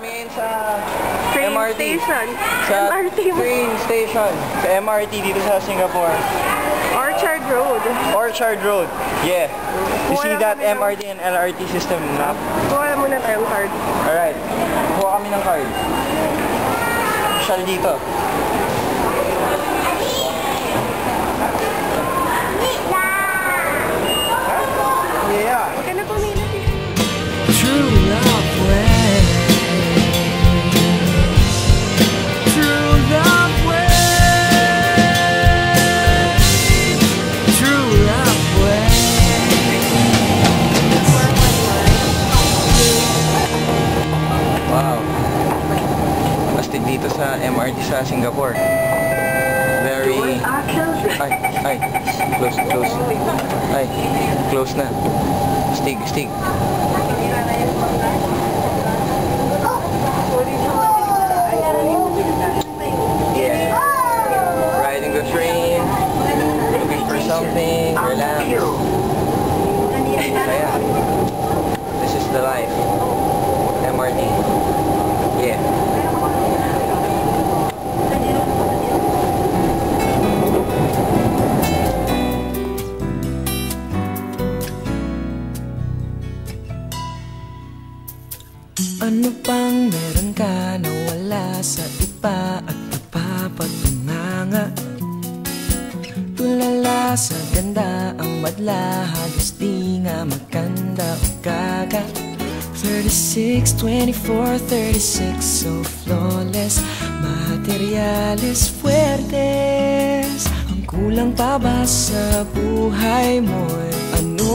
kami sa Train MRT. station. Sa MRT. train station. Sa MRT dito sa Singapore. Orchard Road. Orchard Road. Yeah. You see Wala that kami ng- MRT and LRT system map? Kuha muna tayong card. Alright. Kuha kami ng card. Shall dito. Sa Singapore. Very... Ay, ay. Close, close. Ay, close na. Stig, stig. Sa ganda ang madla halos di nga maganda o gaga. 36, 24, 36 so flawless Materiales fuertes. Ang kulang pa ba sa buhay mo'y ano?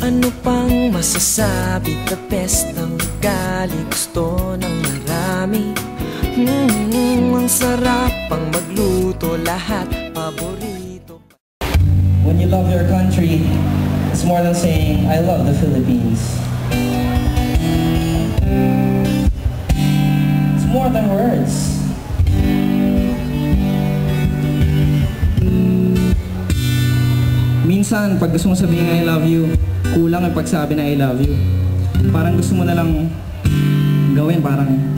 Ano pang masasabi? The best ng ugali Gusto ng marami mm, Ang sarap pang magluto Lahat paborito When you love your country, it's more than saying, I love the Philippines. It's more than words. Minsan, pag gusto mo sabihin I love you, kulang ang pagsabi na I love you. Parang gusto mo na lang gawin, parang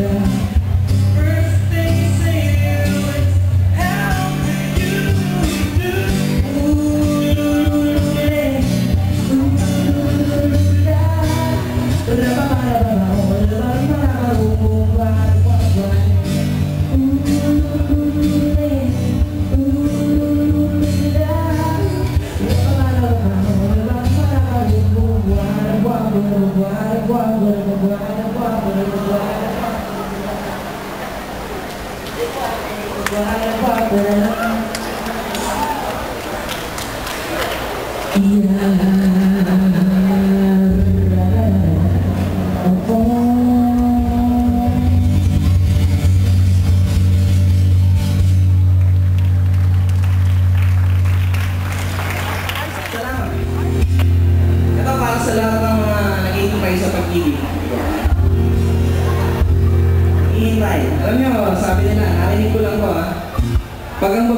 better Yeah.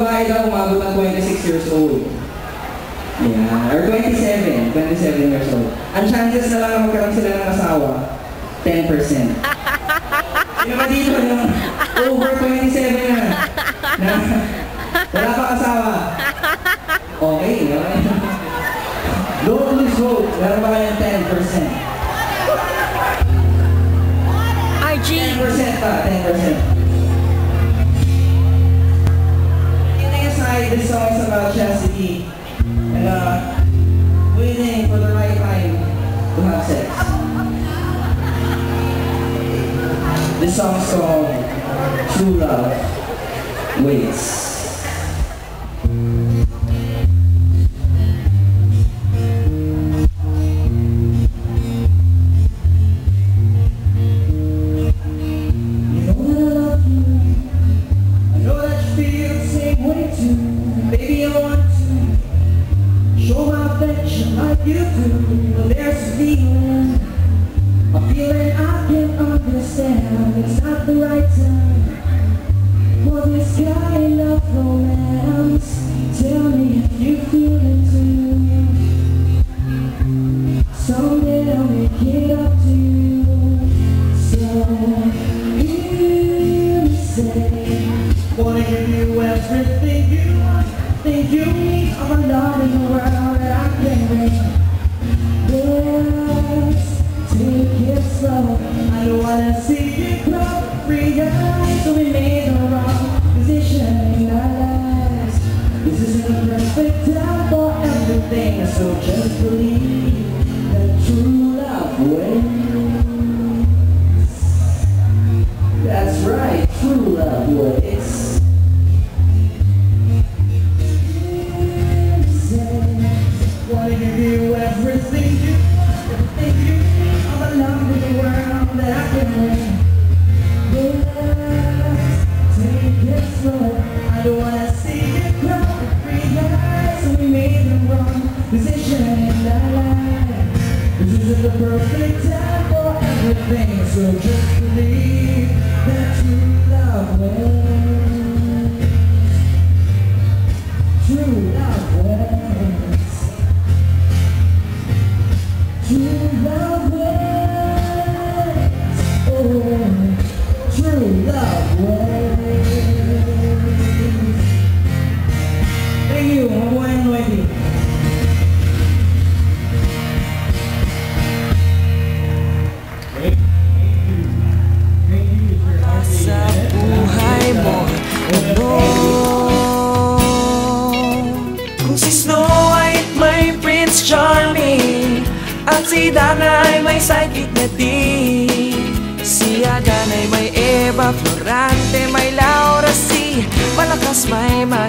Babae daw umabot ng 26 years old, Yeah, or 27, 27 years old. Ang chances na lang magkaroon sila ng asawa, 10%. Sino ba dito yung over 27 na? na wala pa asawa? Okay, okay. Don't lose hope. Meron ba kayong 10%? Is about chastity and uh, waiting for the right time to have sex. This song is called True Love Waits. But there's a feeling, a feeling I can't understand. It's not the right time for this kind it slow. I don't wanna see you grow. Your so we made the wrong decision in our lives. This isn't the perfect time for everything, so just believe Amen. Si Dana ay may sidekick na Si Adan ay may Eva Florante May Laura C. Malakas may mag